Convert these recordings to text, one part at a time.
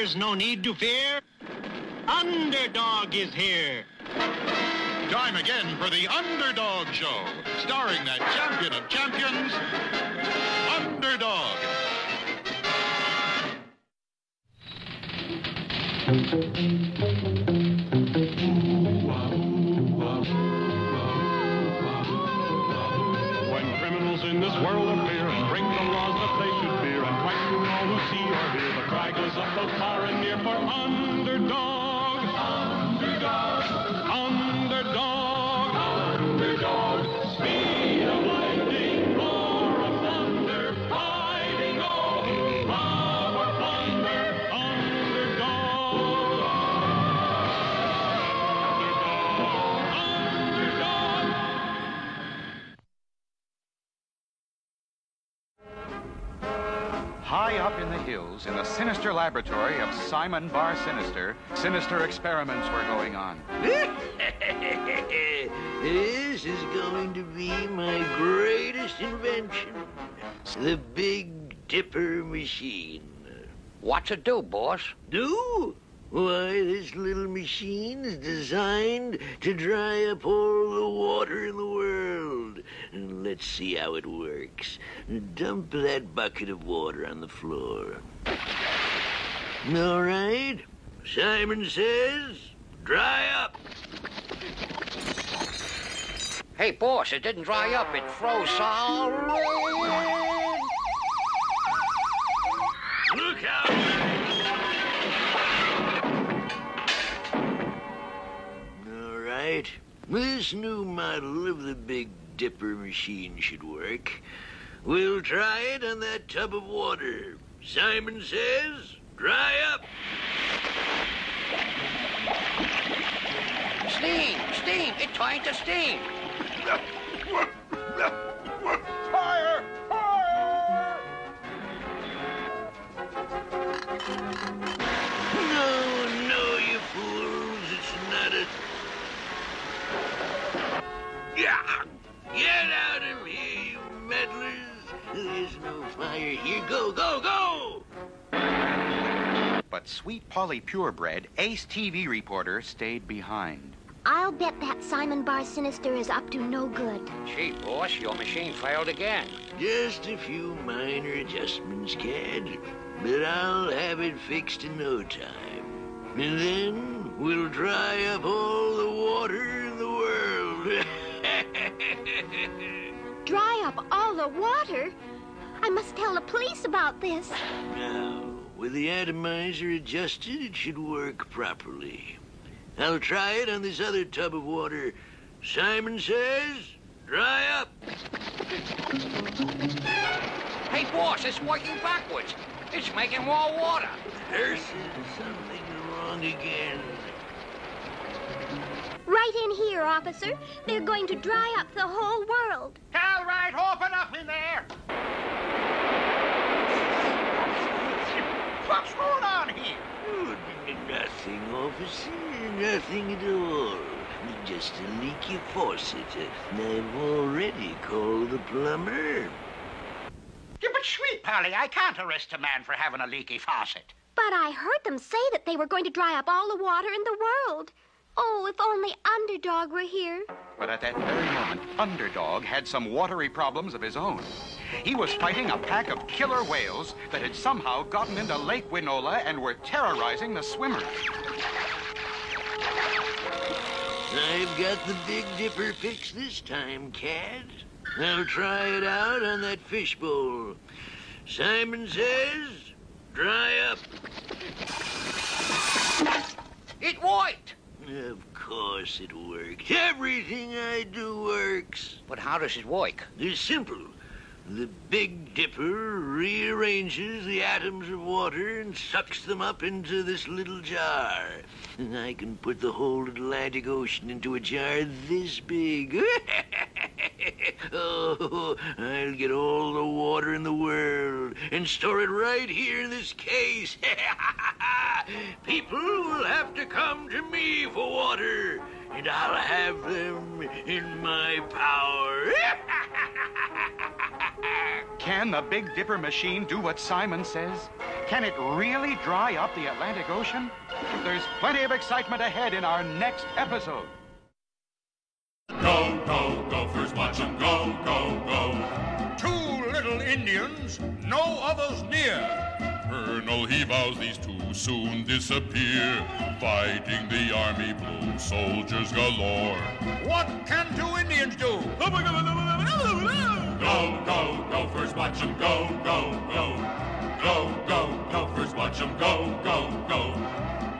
There's no need to fear. Underdog is here. Time again for the Underdog Show, starring that champion of champions, Underdog. When cry goes up both far and near for. Underdog. Underdog. In the in the sinister laboratory of Simon Bar Sinister, sinister experiments were going on. this is going to be my greatest invention. The Big Dipper machine. What's it do, boss? Do? Why, this little machine is designed to dry up all the water in the world. And let's see how it works. Dump that bucket of water on the floor. All right. Simon says, dry up. Hey, boss, it didn't dry up. It froze solid. Look out! All right. This new model of the Big Dipper machine should work. We'll try it on that tub of water. Simon says, dry up. Steam, steam. it's turned to steam. Get out of here, you meddlers. There's no fire here. Go, go, go! But sweet Polly Purebred, ace TV reporter, stayed behind. I'll bet that Simon Bar Sinister is up to no good. Gee, boss, your machine failed again. Just a few minor adjustments, Cad. But I'll have it fixed in no time. And then we'll dry up all the water in the world. Dry up all the water? I must tell the police about this. now, with the atomizer adjusted, it should work properly. I'll try it on this other tub of water. Simon says, dry up. Hey, boss, it's working backwards. It's making more water. There's something wrong again. Right in here, officer. They're going to dry up the whole world. All right, open up in there. What's going on here? Oh, nothing, officer. Nothing at all. Just a leaky faucet. I've already called the plumber. Yeah, but sweet Polly, I can't arrest a man for having a leaky faucet. But I heard them say that they were going to dry up all the water in the world. Oh, if only Underdog were here. But at that very moment, Underdog had some watery problems of his own. He was fighting a pack of killer whales that had somehow gotten into Lake Winola and were terrorizing the swimmers. I've got the Big Dipper fixed this time, Cad. I'll try it out on that fishbowl. Simon says, dry up. It worked. Of course it works. Everything I do works. But how does it work? It's simple. The Big Dipper rearranges the atoms of water and sucks them up into this little jar. And I can put the whole Atlantic Ocean into a jar this big. oh, I'll get all the water in the world and store it right here in this case. People will have to come to me for water, and I'll have them in my power. Can the Big Dipper machine do what Simon says? Can it really dry up the Atlantic Ocean? There's plenty of excitement ahead in our next episode. Go, go, gophers, watch 'em go, go, go. Two little Indians, no others near. Colonel, he vows these two soon disappear. Fighting the army blue, soldiers galore. What can two Indians do? Go, go, gophers, watch 'em go, go, go. Go, go, gophers, watch 'em go, go, go.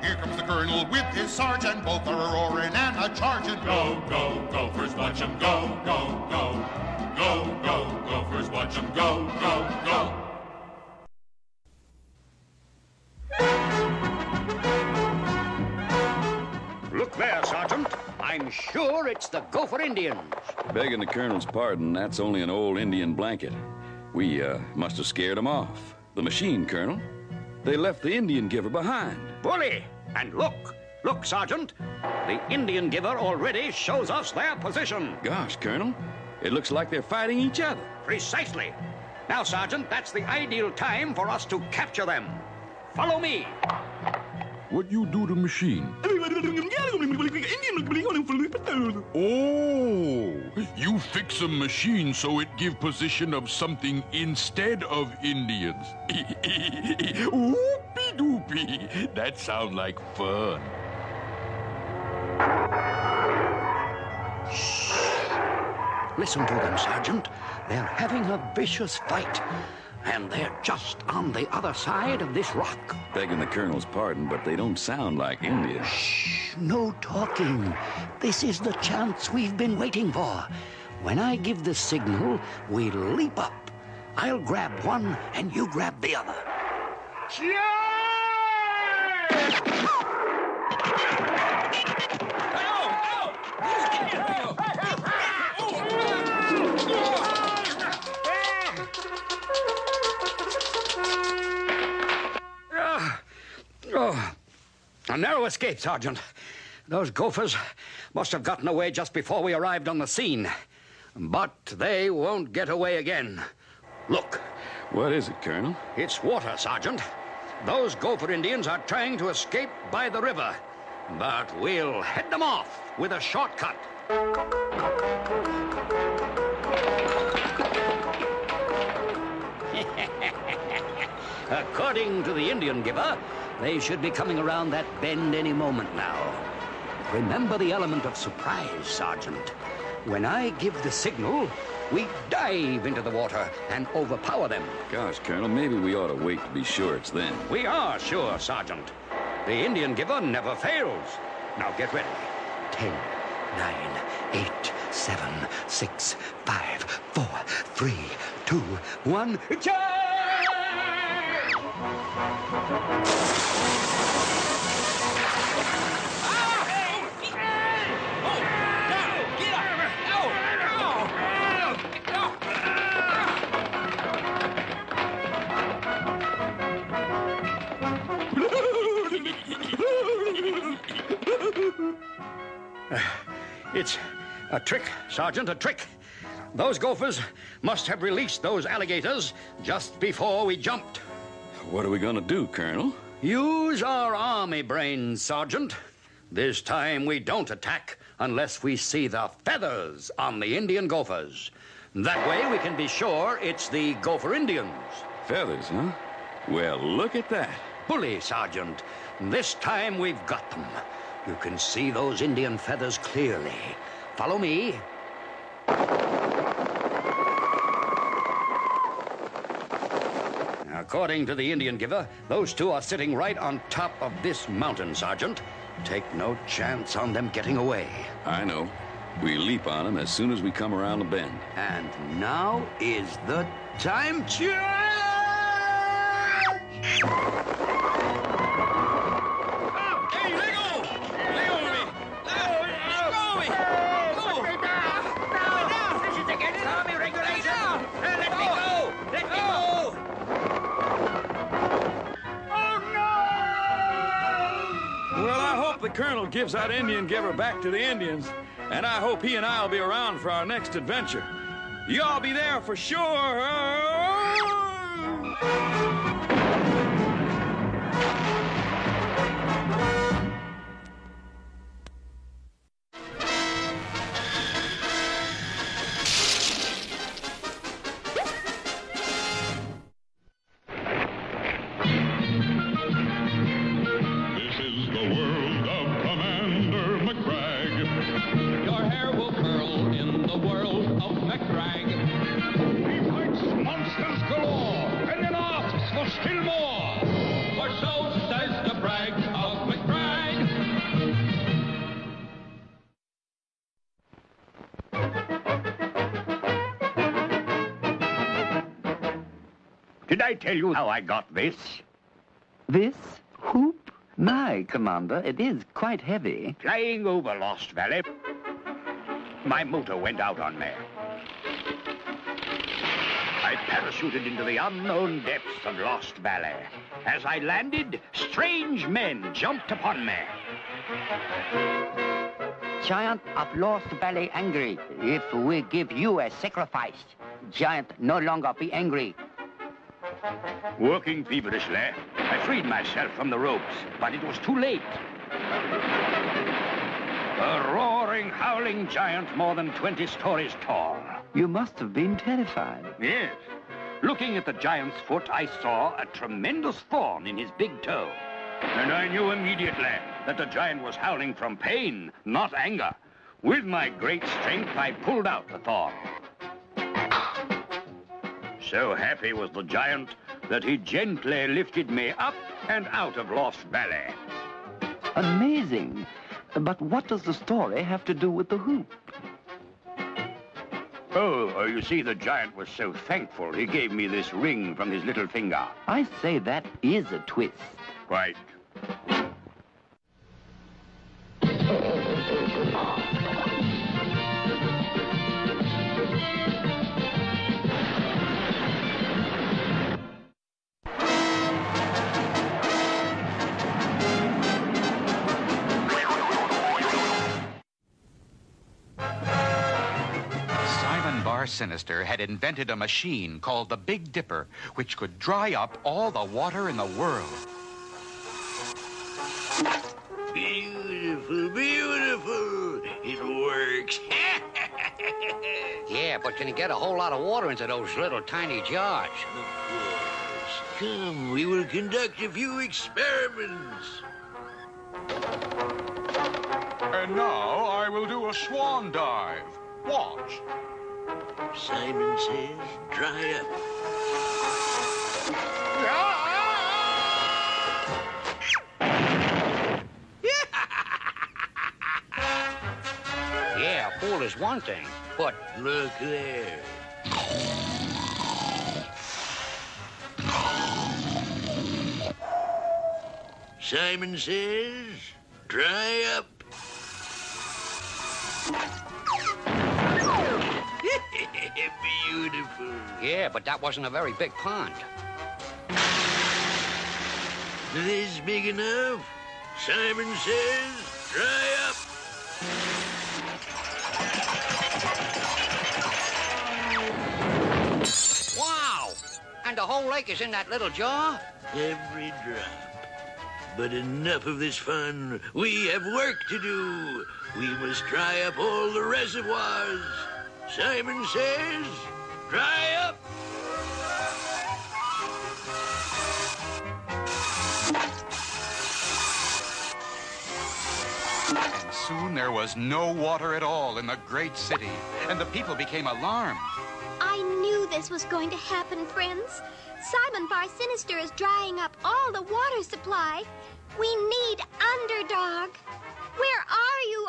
Here comes the colonel with his sergeant. Both are a roaring and a charging. Go, go, gophers, watch 'em go, go, go. Go, go, gophers, watch 'em go, go, go. Look there, Sergeant. I'm sure it's the Gopher Indians. Begging the colonel's pardon, that's only an old Indian blanket. We, uh, must have scared 'em off. The machine, Colonel. They left the Indian giver behind. Bully! And look, look, Sergeant. The Indian giver already shows us their position. Gosh, Colonel, it looks like they're fighting each other. Precisely. Now, Sergeant, that's the ideal time for us to capture them. Follow me. What you do to machine? Oh, you fix a machine so it give position of something instead of Indians. Whoopie doopie. That sound like fun. Listen to them, Sergeant. They're having a vicious fight. And they're just on the other side of this rock. Begging the colonel's pardon, but they don't sound like Indians. Shh, no talking. This is the chance we've been waiting for. When I give the signal, we leap up. I'll grab one, and you grab the other. Oh, a narrow escape, Sergeant. Those gophers must have gotten away just before we arrived on the scene. But they won't get away again. Look, What is it, Colonel? it's water, Sergeant. Those gopher Indians are trying to escape by the river. But we'll head them off with a shortcut. According to the Indian giver, they should be coming around that bend any moment now. Remember the element of surprise, Sergeant. When I give the signal, we dive into the water and overpower them. Gosh, Colonel, maybe we ought to wait to be sure it's them. We are sure, Sergeant. The Indian giver never fails. Now get ready. Ten, nine, eight, seven, six, five, four, three, two, one. Charge! It's a trick, Sergeant, a trick. Those gophers must have released those alligators just before we jumped. What are we gonna do, Colonel? Use our army brains, Sergeant. This time we don't attack unless we see the feathers on the Indian gophers. That way we can be sure it's the gopher Indians. Feathers, huh? Well, look at that. Bully, Sergeant. This time we've got them. You can see those Indian feathers clearly. Follow me. According to the Indian giver, those two are sitting right on top of this mountain, Sergeant. Take no chance on them getting away. I know. We leap on them as soon as we come around the bend. And now is the time. Charge! The colonel gives that Indian giver back to the Indians, and I hope he and I will be around for our next adventure. You all be there for sure. Did I tell you how I got this? This hoop? My, Commander, it is quite heavy. Flying over Lost Valley, my motor went out on me. I parachuted into the unknown depths of Lost Valley. As I landed, strange men jumped upon me. Giant of Lost Valley angry. If we give you a sacrifice, Giant no longer be angry. Working feverishly, I freed myself from the ropes, but it was too late. A roaring, howling giant more than 20 stories tall. You must have been terrified. Yes. Looking at the giant's foot, I saw a tremendous thorn in his big toe. And I knew immediately that the giant was howling from pain, not anger. With my great strength, I pulled out the thorn. So happy was the giant that he gently lifted me up and out of Lost Valley. Amazing. But what does the story have to do with the hoop? Oh, oh, you see, the giant was so thankful he gave me this ring from his little finger. I say that is a twist. Quite. Simon Bar Sinister had invented a machine called the Big Dipper, which could dry up all the water in the world. Beautiful, beautiful. It works. Yeah, but can you get a whole lot of water into those little tiny jars? Of course. Come, we will conduct a few experiments. And now I will do a swan dive. Watch. Simon says, dry up. Yeah, a pool is one thing, but Look there. Simon says, dry up. Beautiful. yeah, but that wasn't a very big pond. This big enough? Simon says, dry up. Wow! And the whole lake is in that little jar? Every drop. But enough of this fun. We have work to do. We must dry up all the reservoirs. Simon says, dry up. And soon there was no water at all in the great city, and the people became alarmed. I knew this was going to happen, friends. Simon Bar Sinister is drying up all the water supply. We need Underdog. Where are you,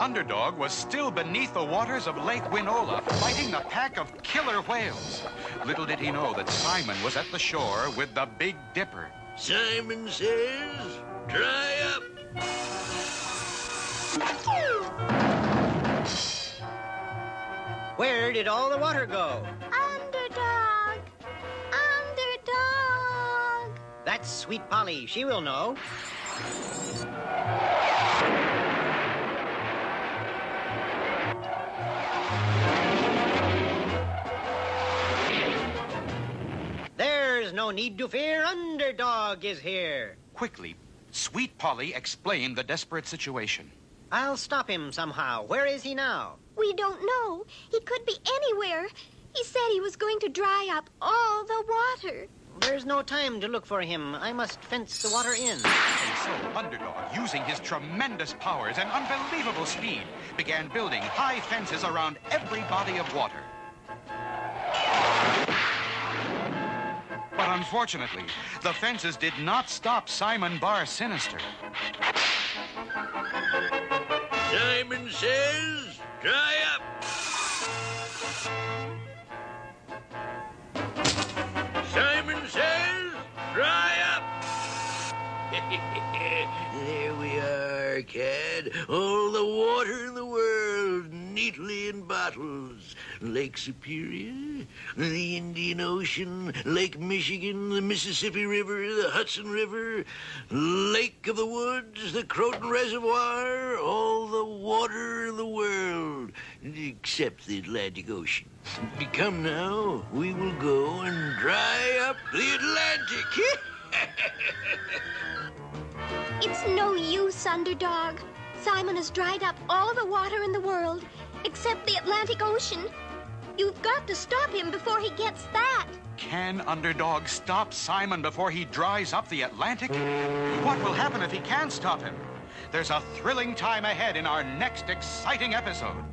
Underdog was still beneath the waters of Lake Winola, fighting the pack of killer whales. Little did he know that Simon was at the shore with the Big Dipper. Simon says, dry up. Where did all the water go? Underdog. Underdog. That's Sweet Polly. She will know. There's no need to fear. Underdog is here. Quickly, Sweet Polly explained the desperate situation. I'll stop him somehow. Where is he now? We don't know. He could be anywhere. He said he was going to dry up all the water. There's no time to look for him. I must fence the water in. And so Underdog, using his tremendous powers and unbelievable speed, began building high fences around every body of water. Unfortunately, the fences did not stop Simon Bar Sinister. Simon says, dry up. Simon says, dry up. there we are, Cad. All the water in the world neatly in bottles. Lake Superior, the Indian Ocean, Lake Michigan, the Mississippi River, the Hudson River, Lake of the Woods, the Croton Reservoir, all the water in the world, except the Atlantic Ocean. Come now, we will go and dry up the Atlantic. It's no use, underdog. Simon has dried up all the water in the world, except the Atlantic Ocean. You've got to stop him before he gets that. Can Underdog stop Simon before he dries up the Atlantic? What will happen if he can stop him? There's a thrilling time ahead in our next exciting episode.